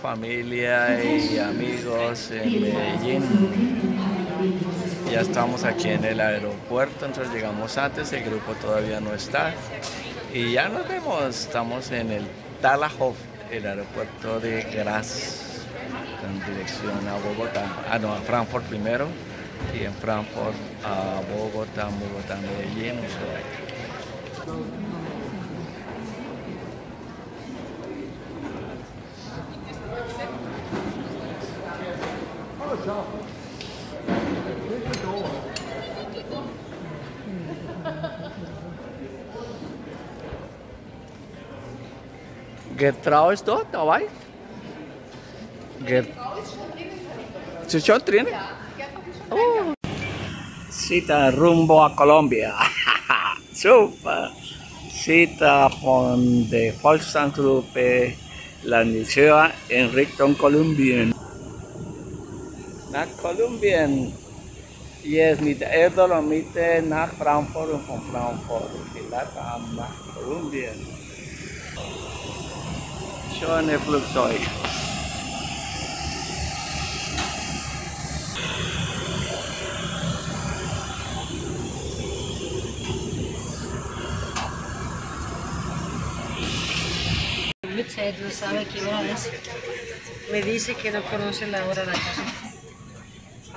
familia y amigos en Medellín. Ya estamos aquí en el aeropuerto, entonces llegamos antes, el grupo todavía no está. Y ya nos vemos, estamos en el Talahov, el aeropuerto de Graz, en dirección a Bogotá, ah no, a Frankfurt primero, y en Frankfurt a Bogotá, Bogotá, Medellín. Getrouwens dort dabei? Get... Ze schon drin? Oh. Cita rumbo a Colombia. Super. Cita von der Volksgruppe Landeswehr en Richtung Kolumbien. Nach Kolumbien. Yes, mit der Dolomite nach Frankfurt und von Frankfurt vielleicht nach Kolumbien. Schöne Flugzeug. no sabe qué hora es. Me dice que no conoce la hora de la casa.